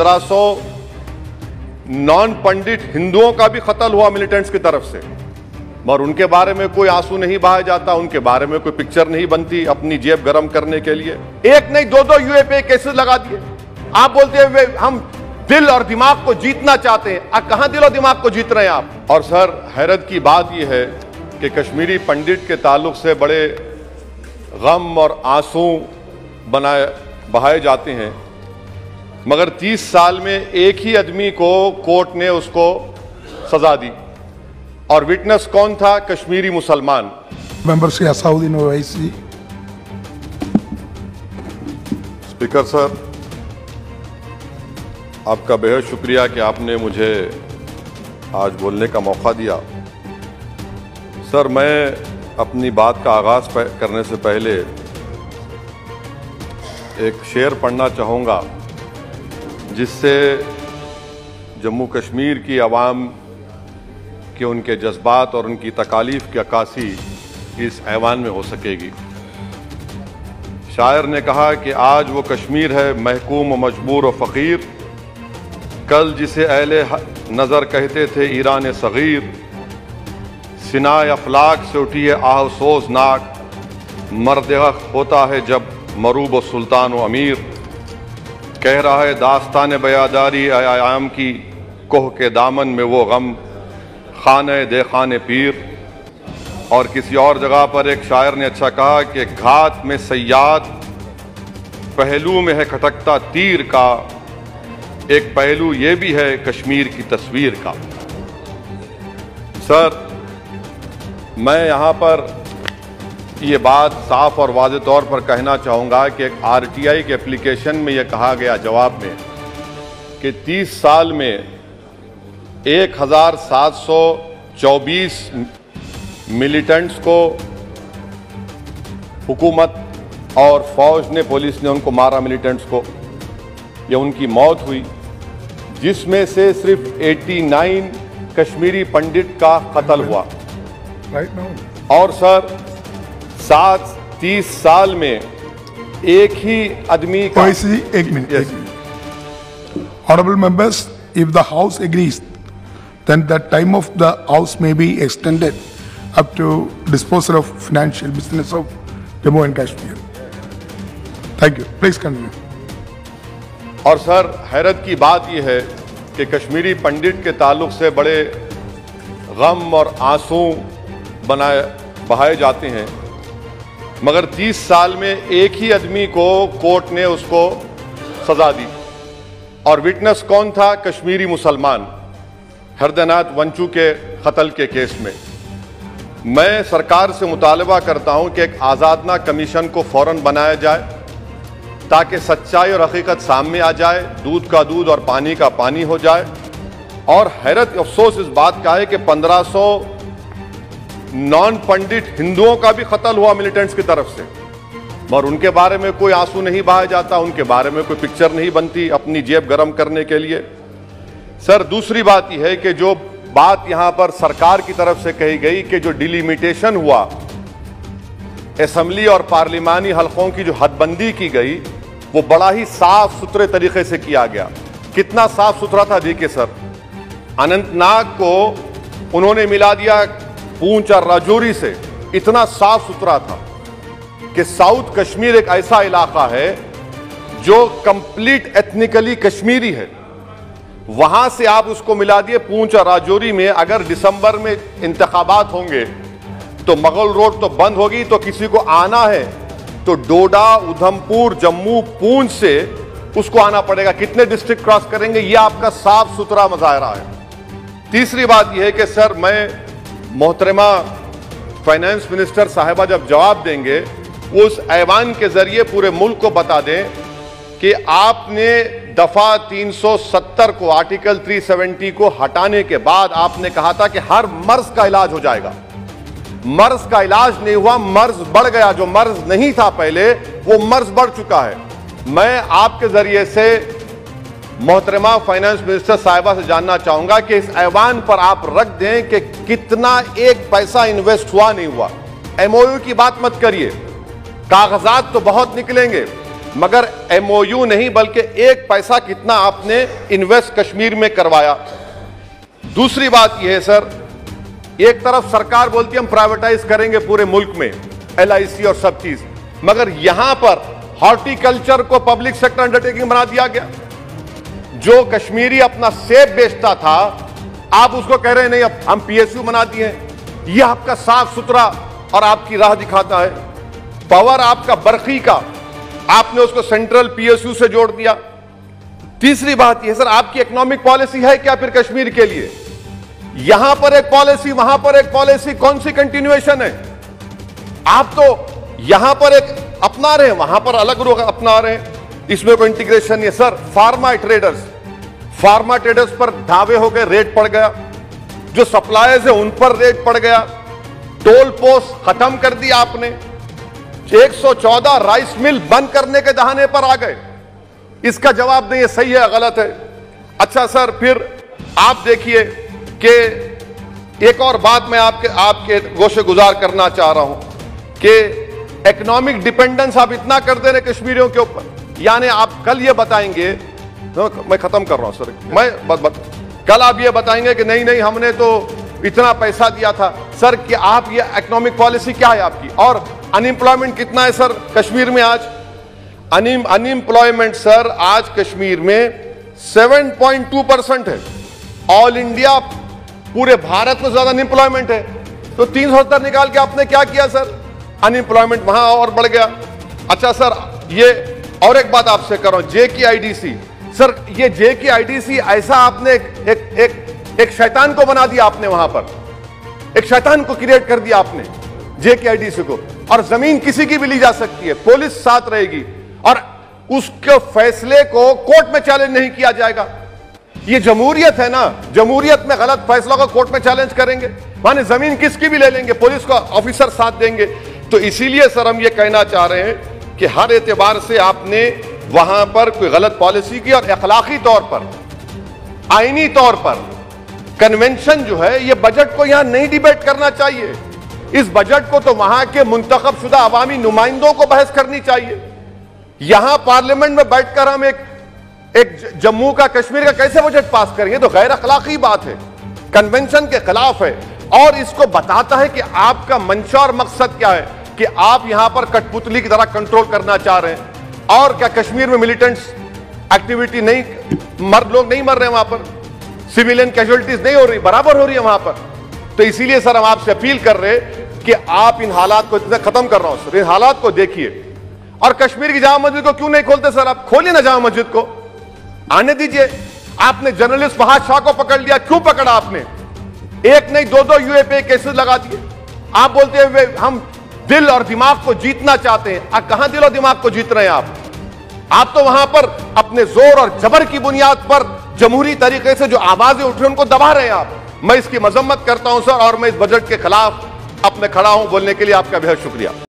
1500 non पंडित हिंदुओं का भी कत्ल हुआ मिलिटेंट्स की तरफ़ से। मगर उनके बारे में कोई आँसू नहीं बहाया जाता, उनके बारे में कोई पिक्चर नहीं बनती अपनी जेब गर्म करने के लिए। एक नहीं दो दो यूए केसेस लगा दिए। आप बोलते हैं हम दिल और दिमाग को जीतना चाहते हैं। अब कहाँ दिल और दिमाग को जीत रहे हैं आप? और सर, हैरत की बात यह है कि कश्मीरी पंडित के ताल्लुक से बड़े गम और आँसू बनाए, बहाए जाते हैं। मगर 30 साल में एक ही आदमी को कोर्ट ने उसको सजा दी। और विटनेस कौन था? कश्मीरी मुसलमान। Member Shri Asaduddin Owaisi speaker sir आपका बेहद शुक्रिया कि आपने मुझे आज बोलने का मौका दिया। सर मैं अपनी बात का आगाज़ करने से पहले एक शेर पढ़ना चाहूँगा। जिससे जम्मू कश्मीर की आवाम के उनके जज्बात और उनकी तकालीफ की अक्सी इस ऐवान में हो सकेगी। शायर ने कहा कि आज वो कश्मीर है महकूम व मजबूर व फ़कीर। कल जिसे अहले नज़र कहते थे ईरान सग़ीर, सिना अफलाक से उठी है आहसोस नाक मर्द होता है जब मरूब व सुल्तान व अमीर। कह रहा है दास्तान बयादारी आयाम की कोह के दामन में वो गम खान दे खान पीर। और किसी और जगह पर एक शायर ने अच्छा कहा कि घात में सयाद, पहलू में है खटकता तीर का। एक पहलू ये भी है कश्मीर की तस्वीर का। सर, मैं यहाँ पर ये बात साफ़ और वाज तौर पर कहना चाहूँगा कि एक आर टी आई के एप्लीकेशन में यह कहा गया जवाब में कि 30 साल में 1724 मिलिटेंट्स को हुकूमत और फौज ने पुलिस ने उनको मारा मिलिटेंट्स को। या उनकी मौत हुई जिसमें से सिर्फ़ 89 कश्मीरी पंडित का कत्ल हुआ। और सर सात तीस साल में एक ही आदमी honourable members if the house agrees then the time of the house may be extended up to disposal of financial business of Jammu and Kashmir thank you please continue और सर हैरत की बात यह है कि कश्मीरी पंडित के ताल्लुक से बड़े गम और आँसू बनाए बहाए जाते हैं। मगर 30 साल में एक ही आदमी को कोर्ट ने उसको सजा दी। और विटनेस कौन था? कश्मीरी मुसलमान, हरदनाथ वंचू के कत्ल के केस में। मैं सरकार से मुतालबा करता हूँ कि एक आज़ादना कमीशन को फ़ौरन बनाया जाए, ताकि सच्चाई और हकीकत सामने आ जाए, दूध का दूध और पानी का पानी हो जाए। और हैरत अफसोस इस बात का है कि 1500 नॉन पंडित हिंदुओं का भी कत्ल हुआ मिलिटेंट्स की तरफ़ से। मगर उनके बारे में कोई आँसू नहीं बहाया जाता, उनके बारे में कोई पिक्चर नहीं बनती अपनी जेब गर्म करने के लिए। सर, दूसरी बात यह है कि जो बात यहाँ पर सरकार की तरफ़ से कही गई कि जो डिलिमिटेशन हुआ असेंबली और पार्लिमानी हलकों की जो हदबंदी की गई, वो बड़ा ही साफ़ सुथरे तरीके से किया गया। कितना साफ़ सुथरा था, देखिए सर। अनंतनाग को उन्होंने मिला दिया पूंछ और राजौरी से इतना साफ़ सुथरा था कि साउथ कश्मीर एक ऐसा इलाका है जो कंप्लीट एथनिकली कश्मीरी है। वहाँ से आप उसको मिला दिए पूंछ और राजौरी में। अगर दिसंबर में इंतखाबात होंगे तो मगल रोड तो बंद होगी तो किसी को आना है। तो डोडा, उधमपुर, जम्मू, पूंछ से उसको आना पड़ेगा। कितने डिस्ट्रिक्ट क्रॉस करेंगे यह आपका साफ़ सुथरा मजाहरा है। तीसरी बात यह है कि, सर, मैं मोहतरमा फाइनेंस मिनिस्टर साहिबा जब जवाब देंगे, उस ऐवान के ज़रिए पूरे मुल्क को बता दें कि आपने दफ़ा 370 को आर्टिकल 370 को हटाने के बाद आपने कहा था कि हर मर्ज का इलाज हो जाएगा। मर्ज का इलाज नहीं हुआ, मर्ज बढ़ गया। जो मर्ज नहीं था पहले, वो मर्ज बढ़ चुका है। मैं आपके ज़रिए से मोहतरमा फाइनेंस मिनिस्टर साहिबा से जानना चाहूँगा कि इस ऐवान पर आप रख दें कि कितना एक पैसा इन्वेस्ट हुआ नहीं हुआ। एमओयू की बात मत करिए। कागजात तो बहुत निकलेंगे, मगर एमओयू नहीं, बल्कि एक पैसा कितना आपने इन्वेस्ट कश्मीर में करवाया। दूसरी बात यह है, सर, एक तरफ़ सरकार बोलती है हम प्राइवेटाइज करेंगे पूरे मुल्क में एल और सब चीज़, मगर यहाँ पर हॉर्टिकल्चर को पब्लिक सेक्टर अंडरटेकिंग बना दिया गया। जो कश्मीरी अपना सेब बेचता था, आप उसको कह रहे हैं, नहीं, अब हम पीएसयू बना दिए यह आपका साफ़ सुथरा और आपकी राह दिखाता है। पावर आपका बरखी का। आपने उसको सेंट्रल पीएसयू से जोड़ दिया। तीसरी बात यह, सर, आपकी इकोनॉमिक पॉलिसी है क्या फिर कश्मीर के लिए? यहाँ पर एक पॉलिसी वहाँ पर एक पॉलिसी कौन सी कंटिन्यूएशन है? आप तो यहाँ पर एक अपना रहे हैं, वहाँ पर अलग लोग अपना रहे हैं। इसमें कोई इंटीग्रेशन नहीं sir pharma traders pharma traders पर धावे हो गए, रेट पड़ गया। जो सप्लायर्स है, उन पर रेट पड़ गया। टोल पोस्ट खत्म कर दिया आपने। 114 राइस मिल बंद करने के दहाने पर आ गए। इसका जवाब नहीं है सही है गलत है? अच्छा सर, फिर आप देखिए कि एक और बात मैं आपके आपके गोशे गुजार करना चाह रहा हूँ कि इकोनॉमिक डिपेंडेंस आप इतना कर दे रहे कश्मीरियों के ऊपर। यानी आप कल ये बताएँगे तो मैं खत्म कर रहा हूँ सर मैं बत, बत, कल आप ये बताएँगे कि नहीं नहीं हमने तो इतना पैसा दिया था। सर कि आप ये इकोनॉमिक पॉलिसी क्या है आपकी? और अनएम्प्लॉयमेंट कितना है सर कश्मीर में आज? अनएम्प्लॉयमेंट सर आज कश्मीर में 7.2 परसेंट है। ऑल इंडिया पूरे भारत में ज़्यादा अनएम्प्लॉयमेंट है। तो तीन सौ सत्तर निकाल के आपने क्या किया सर? अनएम्प्लॉयमेंट वहाँ और बढ़ गया। अच्छा सर ये और एक बात आपसे कर जे की आईडीसी सर ये जे की आईडीसी ऐसा आपने एक एक एक, एक शैतान को बना दिया आपने वहाँ पर। एक शैतान को क्रिएट कर दिया आपने जे के। आईडीसी को और ज़मीन किसी की भी ली जा सकती है पुलिस साथ रहेगी। और उसके फैसले को कोर्ट में चैलेंज नहीं किया जाएगा। ये जमहूरियत है ना जमहूरियत में गलत फैसला को कोर्ट में चैलेंज करेंगे। माने ज़मीन किसकी भी ले लेंगे पुलिस का ऑफिसर साथ देंगे। तो इसीलिए सर हम ये कहना चाह रहे हैं कि हर एतबार से आपने वहाँ पर कोई गलत पॉलिसी की और अखलाकी तौर पर, आईनी तौर पर कन्वेंशन जो है यह बजट को यहाँ नहीं डिबेट करना चाहिए। इस बजट को तो वहाँ के मुंतखब शुदा अवामी नुमाइंदों को बहस करनी चाहिए। यहाँ पार्लियामेंट में बैठकर हम एक एक जम्मू का कश्मीर का कैसे बजट पास करेंगे? तो गैर अखलाकी बात है। कन्वेंशन के खिलाफ है। और इसको बताता है कि आपका मंशा और मकसद क्या है? कि आप यहाँ पर कठपुतली की तरह कंट्रोल करना चाह रहे हैं। और क्या कश्मीर में मिलिटेंट्स एक्टिविटी नहीं मर्द लोग नहीं मर रहे वहाँ पर? सिविलियन कैजुअलिटीज नहीं हो रही, बराबर हो रही है वहाँ पर। तो इसीलिए, सर, हम आपसे अपील कर रहे कि आप इन हालात को इतना खत्म कर रहा हूँ, सर। इन हालात को देखिए। और कश्मीर की जामा मस्जिद को क्यों नहीं खोलते, सर? आप खोलिए ना जामा मस्जिद को। आने दीजिए। आपने जर्नलिस्ट फहाद शाह को पकड़ लिया। क्यों पकड़ा आपने? एक नहीं, दो दो यूएपी केसेस लगा दिए। आप बोलते हैं हम दिल और दिमाग को जीतना चाहते हैं। आप कहाँ दिल और दिमाग को जीत रहे हैं आप? आप तो वहाँ पर अपने ज़ोर और जबर की बुनियाद पर जमहूरी तरीके से जो आवाज़ें उठी उनको दबा रहे हैं आप। मैं इसकी मजम्मत करता हूँ, सर, और मैं इस बजट के खिलाफ अपने खड़ा हूँ बोलने के लिए आपका बेहद शुक्रिया।